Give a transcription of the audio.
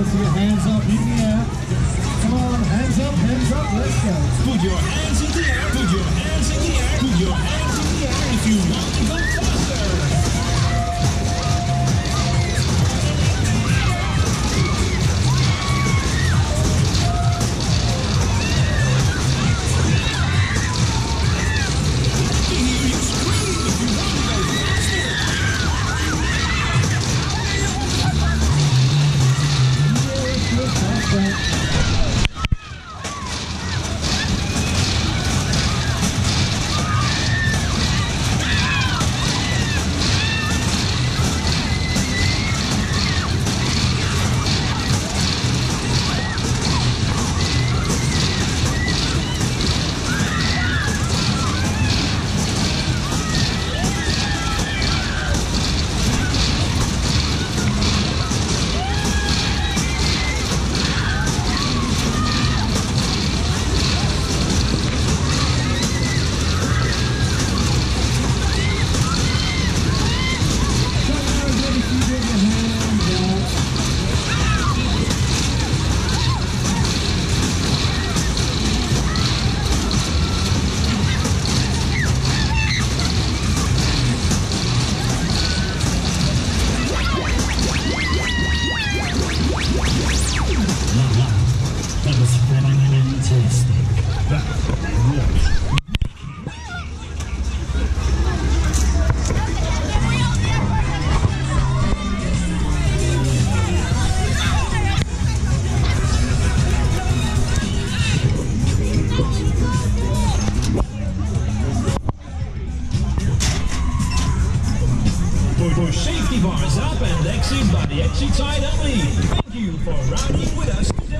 want to see your hands up in the air. Come on, hands up, hands up, let's go. Put your hands in the air. Put your hands in the air. Put your hands in the air if you want to go Push, safety bars up and exit by the exit side only. Thank you for riding with us.